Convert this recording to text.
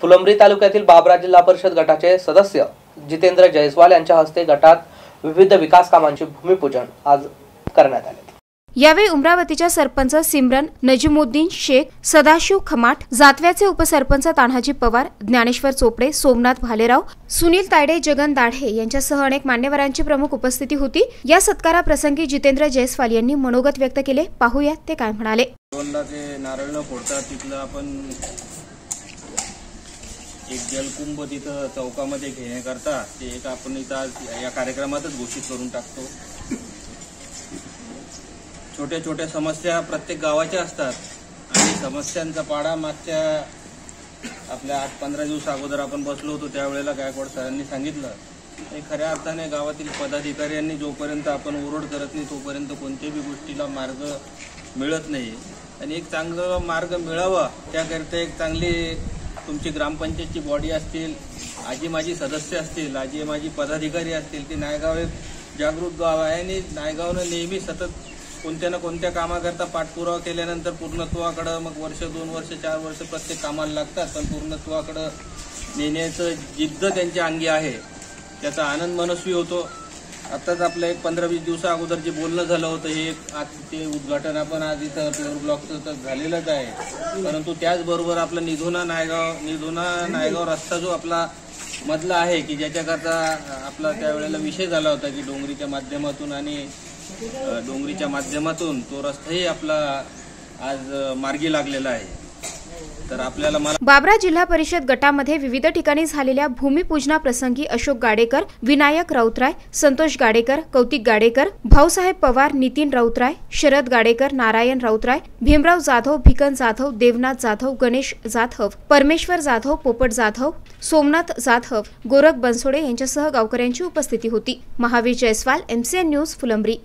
फुलंब्री तालुक्यातील बाबरा जिल्हा परिषद गटाचे सदस्य जितेंद्र जयस्वाल यांच्या हस्ते गटात विविध विकास कामांचे भूमिपूजन आज करण्यात आले. यावेळी उमरावतीच्या सरपंच सिमरन नजीमुद्दीन शेख सदाशिव खमाट जातव्याचे उपसरपंच तान्हाजी पवार ज्ञानेश्वर चोपडे सोमनाथ भालेराव सुनील तायडे जगन दाढे यांच्यासह अनेक मान्यवरांची प्रमुख उपस्थिती होती. या सत्काराप्रसंगी जितेंद्र जयस्वाल यांनी मनोगत व्यक्त केले. पाहूया ते काय म्हणाले. नारळ तिथलं आपण एक जलकुंभ तिथं चौकामध्ये घेण्याकरता ते एक आपण इथं आज या कार्यक्रमातच घोषित करून टाकतो. छोट्या छोट्या समस्या प्रत्येक गावाच्या असतात. आणि समस्यांचा पाडा मागच्या आपल्या आठ पंधरा दिवस अगोदर आपण बसलो होतो त्यावेळेला गायकवाड सरांनी सांगितलं. हे खऱ्या अर्थाने गावातील पदाधिकाऱ्यांनी जोपर्यंत आपण ओरड करत नाही तोपर्यंत कोणत्याही गोष्टीला मार्ग मिळत नाही. आणि एक चांगला मार्ग मिळावा त्याकरिता एक चांगली तुमची ग्रामपंचायतची बॉडी असतील आजी माझी सदस्य असतील आजी माझी पदाधिकारी असतील ते नायगाव एक जागृत गाव आहे आणि नायगावनं नेहमी सतत कोणत्या ना कोणत्या कामाकरता पाठपुरावा केल्यानंतर पूर्णत्वाकडं मग वर्ष दोन वर्ष चार वर्ष प्रत्येक कामाला लागतात पण पूर्णत्वाकडं नेण्याचं जिद्द त्यांच्या अंगी आहे. त्याचा आनंद मनस्वी होतो. आताच आपलं एक पंधरा वीस दिवसा अगोदर जे बोलणं झालं होतं हे आज ते उद्घाटन आपण आज इथं प्युअर ब्लॉकचं तर झालेलंच आहे. परंतु त्याचबरोबर आपलं निधोना नायगाव निधोना नायगाव रस्ता जो आपला मधला आहे की ज्याच्याकरता आपला त्यावेळेला विषय झाला होता की डोंगरीच्या माध्यमातून आणि डोंगरीच्या माध्यमातून तो रस्ताही आपला आज मार्गी लागलेला आहे. तर आपल्याला बाबरा जिल्हा परिषद गटामध्ये विविध ठिकाणी झालेल्या भूमिपूजना प्रसंगी अशोक गाडेकर विनायक राऊतराय संतोष गाडेकर कौतिक गाडेकर भाऊसाहेब पवार नितीन राऊतराय शरद गाडेकर नारायण राऊतराय भीमराव जाधव भिकन जाधव देवनाथ जाधव गणेश जाधव परमेश्वर जाधव पोपट जाधव सोमनाथ जाधव गोरख बनसोडे यांच्यासह गावकऱ्यांची उपस्थिती होती. Mahavir Jaiswal MCN news Phulambri.